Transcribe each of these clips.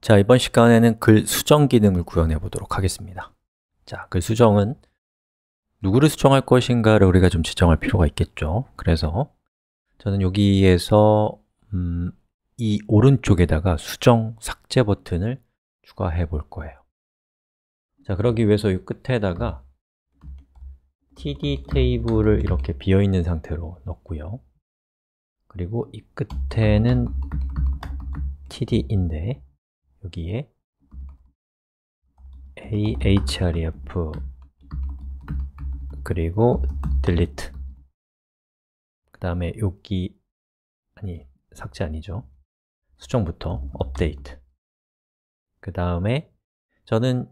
자, 이번 시간에는 글 수정 기능을 구현해 보도록 하겠습니다. 자, 글 수정은 누구를 수정할 것인가를 우리가 좀 지정할 필요가 있겠죠. 그래서 저는 여기에서 음, 이 오른쪽에다가 수정 삭제 버튼을 추가해 볼 거예요. 자, 그러기 위해서 이 끝에다가 td 테이블을 이렇게 비어 있는 상태로 넣고요. 그리고 이 끝에는 td인데 여기에 ahref 그리고 delete. 그 다음에 여기 아니 삭제 아니죠. 수정부터 update. 그 다음에 저는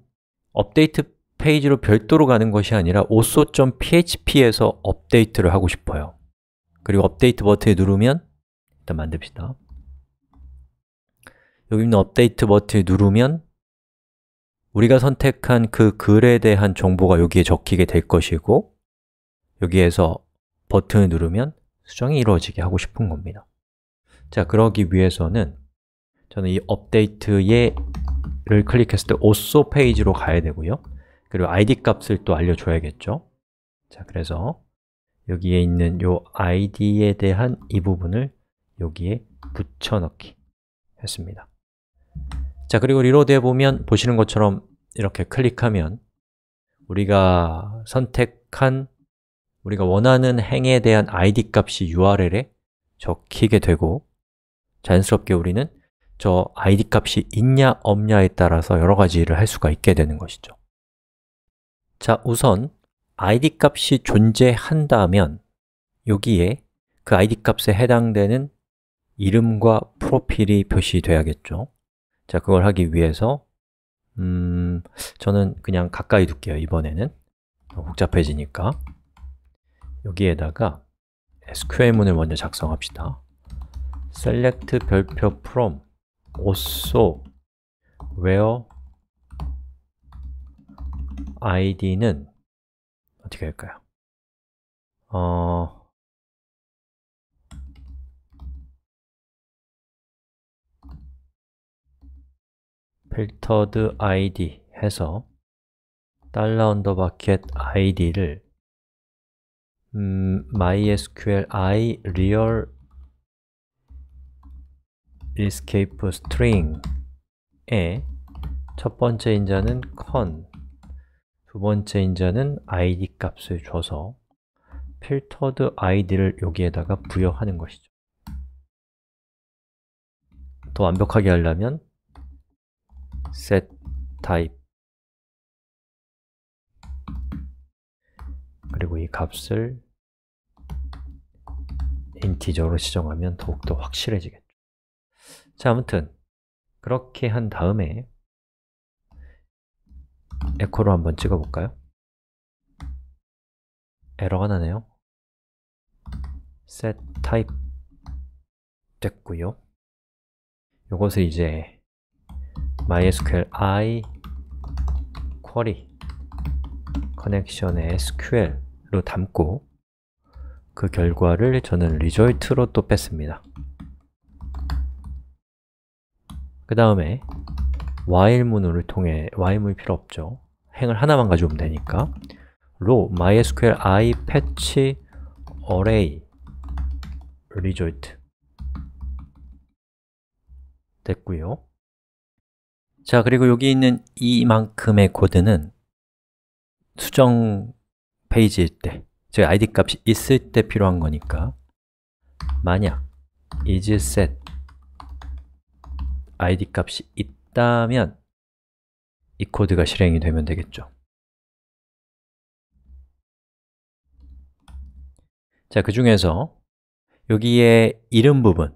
업데이트 페이지로 별도로 가는 것이 아니라 oso.php에서 업데이트를 하고 싶어요. 그리고 업데이트 버튼을 누르면 일단 만듭시다 여기 있는 업데이트 버튼을 누르면 우리가 선택한 그 글에 대한 정보가 여기에 적히게 될 것이고 여기에서 버튼을 누르면 수정이 이루어지게 하고 싶은 겁니다. 자, 그러기 위해서는 저는 이 업데이트를 클릭했을 때 오소 페이지로 가야 되고요. 그리고 id 값을 또 알려줘야겠죠? 자, 그래서 여기에 있는 이 id에 대한 이 부분을 여기에 붙여넣기 했습니다 자, 그리고 reload 해보면 보시는 것처럼 이렇게 클릭하면 우리가 선택한 우리가 원하는 행에 대한 id 값이 URL에 적히게 되고 자연스럽게 우리는 저 id 값이 있냐 없냐에 따라서 여러 가지 일을 할 수가 있게 되는 것이죠. 자, 우선 id 값이 존재한다면 여기에 그 id 값에 해당되는 이름과 프로필이 표시돼야겠죠 자, 그걸 하기 위해서 음, 저는 그냥 가까이 둘게요, 이번에는. 복잡해지니까. 여기에다가 SQL문을 먼저 작성합시다. Select 별표 from also where id는 어떻게 할까요? 어, filtered id 해서 달러 언더바 get id를 음, mysql i real escape string에 첫 번째 인자는 con, 두 번째 인자는 id 값을 줘서 filtered id를 여기에다가 부여하는 것이죠 더 완벽하게 하려면 set type. 그리고 이 값을 인티저로 지정하면 더욱더 확실해지겠죠. 자, 아무튼 그렇게 한 다음에 에코로 한번 찍어볼까요? 에러가 나네요. set type 됐고요. 이것을 이제 MySQL i query 커넥션에 SQL로 담고 그 결과를 저는 result로 또 뺐습니다 그 다음에 while문을 통해 while문이 필요 없죠 행을 하나만 가져오면 되니까 row mysql i patch array result 됐고요 자, 그리고 여기 있는 이만큼의 코드는 수정 페이지일 때, 즉 id 값이 있을 때 필요한 거니까 만약 isSet id 값이 있다면 이 코드가 실행이 되면 되겠죠 자, 그 중에서 여기에 이름 부분의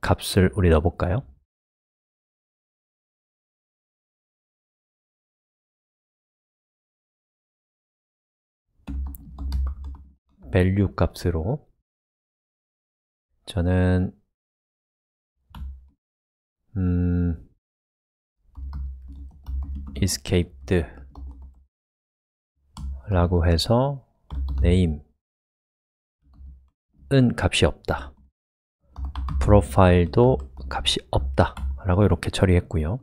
값을 우리 넣어볼까요? Value 값으로. 저는 음, escaped 라고 해서 name 은 값이 없다. profile도 값이 없다. 라고 이렇게 처리했고요.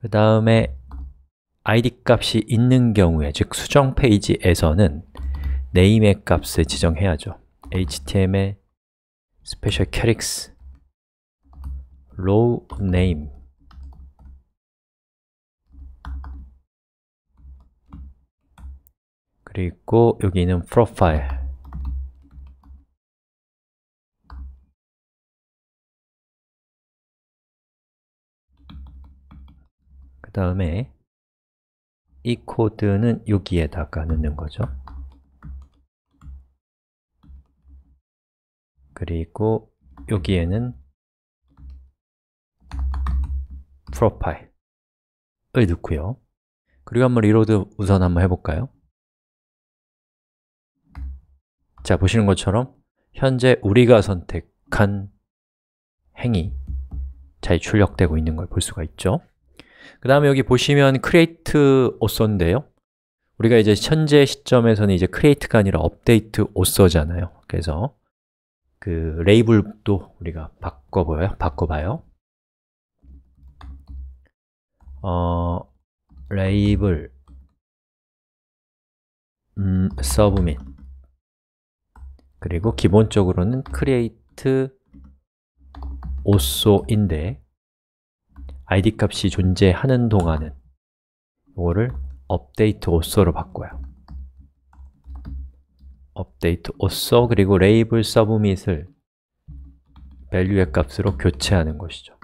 그 다음에 id 값이 있는 경우에, 즉 수정 페이지에서는 name의 값을 지정해야죠 html의 special characters row name 그리고 여기는 profile 그 다음에 이 코드는 여기에다가 넣는 거죠 그리고 여기에는 profile을 넣고요. 그리고 한번 reload 우선 한번 해볼까요? 자, 보시는 것처럼 현재 우리가 선택한 행이 잘 출력되고 있는 걸 볼 수가 있죠. 그 다음에 여기 보시면 create author인데요. 우리가 이제 현재 시점에서는 이제 create가 아니라 update author잖아요. 그래서 그 레이블도 우리가 바꿔봐요. 바꿔봐요. 어, 레이블 음, submit 그리고 기본적으로는 create oso인데 id 값이 존재하는 동안은 이거를 update oso로 바꿔요. Update also 그리고 label submit을 value의 값으로 교체하는 것이죠.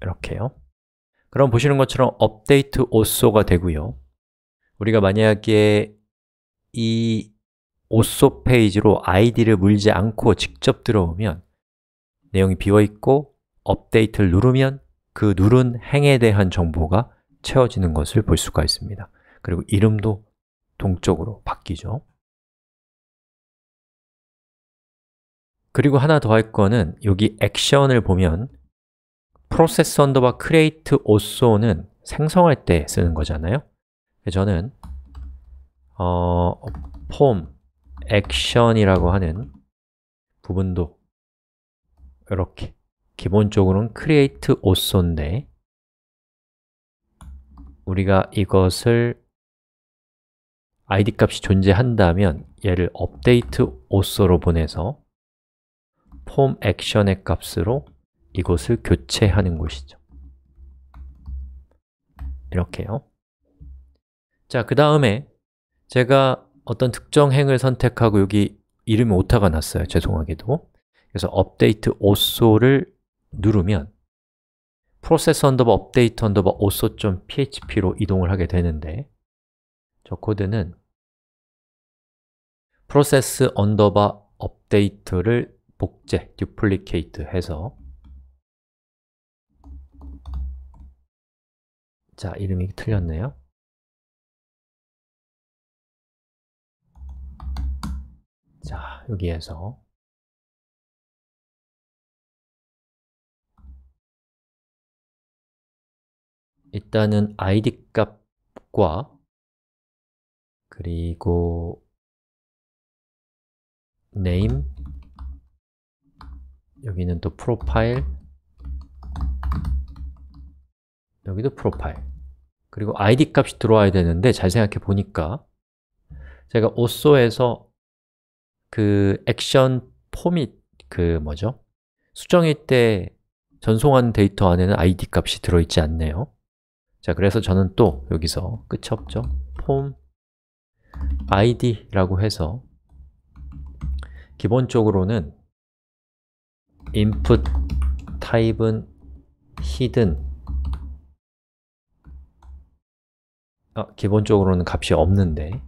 이렇게요. 그럼 보시는 것처럼 update also가 되고요. 우리가 만약에 이 also 페이지로 id를 물지 않고 직접 들어오면 내용이 비어있고 업데이트를 누르면 그 누른 행에 대한 정보가 채워지는 것을 볼 수가 있습니다. 그리고 이름도 동적으로 바뀌죠. 그리고 하나 더 할 거는 여기 액션을 보면 process underbar create also는 생성할 때 쓰는 거잖아요. 저는 어, form action이라고 하는 부분도 이렇게 기본적으로는 create also인데 우리가 이것을 id 값이 존재한다면 얘를 update also로 보내서 form action의 값으로 이것을 교체하는 것이죠. 이렇게요. 자, 그 다음에 제가 어떤 특정 행을 선택하고 여기 이름이 오타가 났어요, 죄송하게도. 그래서 update also를 누르면 process underbar update underbar also.php로 이동을 하게 되는데 저 코드는 process underbar update를 복제, duplicate 해서 자, 이름이 틀렸네요 자, 여기에서 일단은 id 값과 그리고 name 여기는 또 profile 여기도 profile 그리고 id 값이 들어와야 되는데 잘 생각해 보니까 제가 oso에서 그 액션 포밋 그 뭐죠? 수정일 때 전송한 데이터 안에는 id 값이 들어있지 않네요. 자, 그래서 저는 또 여기서 끝이 없죠. 폼 id라고 해서 기본적으로는 input 타입은 hidden 아, 기본적으로는 값이 없는데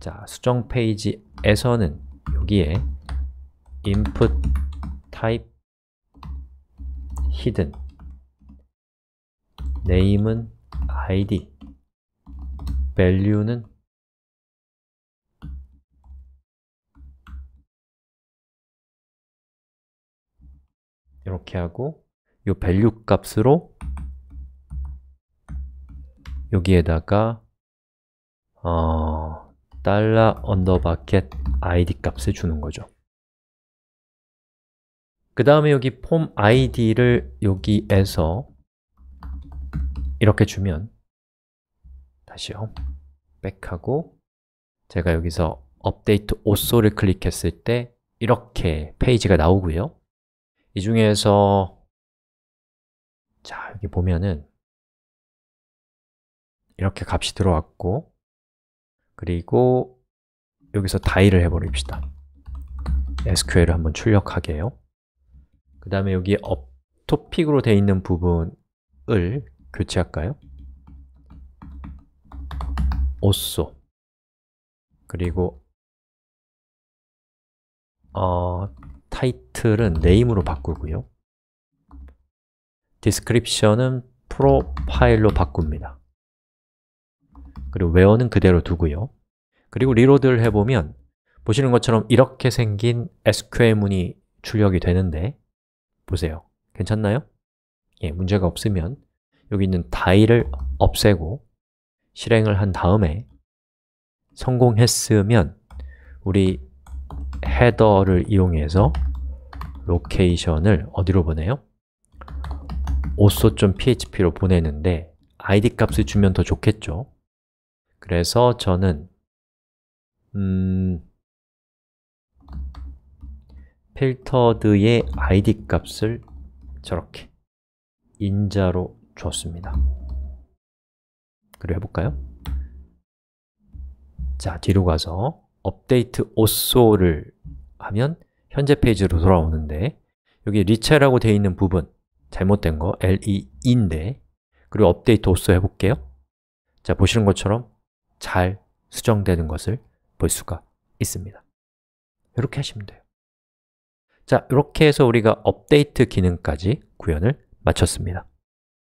자, 수정 페이지에서는 여기에 input type hidden name은 id value는 이렇게 하고 이 value 값으로 여기에다가 어, 달러 언더바켓 id 값을 주는 거죠. 그 다음에 여기 폼 id를 여기에서 이렇게 주면 다시요. 백하고 제가 여기서 업데이트 오소를 클릭했을 때 이렇게 페이지가 나오고요 이 중에서 자, 여기 보면은 이렇게 값이 들어왔고 그리고 여기서 die를 해버립시다. SQL을 한번 출력하게 해요. 그 다음에 여기 업 topic으로 되어 있는 부분을 교체할까요? 오쏘. 그리고 어, title은 name으로 바꾸고요. description은 profile로 바꿉니다. 그리고 where는 그대로 두고요. 그리고 reload를 해보면 보시는 것처럼 이렇게 생긴 SQL문이 출력이 되는데 보세요. 괜찮나요? 예, 문제가 없으면 여기 있는 die를 없애고 실행을 한 다음에 성공했으면 우리 header를 이용해서 location을 어디로 보내요? author.php로 보내는데 id 값을 주면 더 좋겠죠? 그래서 저는 음, filtered의 id 값을 저렇게 인자로 줬습니다 그리고 해볼까요? 자, 뒤로 가서 업데이트 author를 하면 현재 페이지로 돌아오는데 여기 리체라고 되어 있는 부분 잘못된 거 le인데 그리고 업데이트 오소 해볼게요. 자, 보시는 것처럼 잘 수정되는 것을 볼 수가 있습니다. 이렇게 하시면 돼요. 자, 이렇게 해서 우리가 업데이트 기능까지 구현을 마쳤습니다